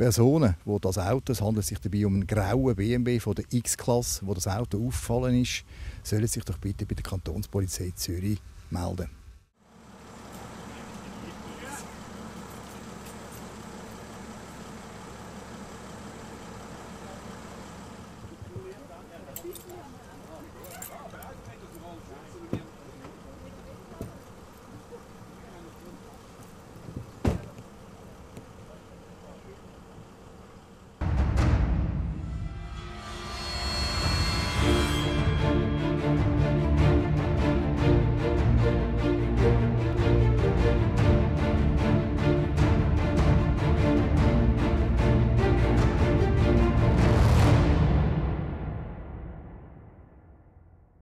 Personen, die das Auto, es handelt sich dabei um einen grauen BMW von der X-Klasse, wo das Auto aufgefallen ist, sollen sich doch bitte bei der Kantonspolizei Zürich melden.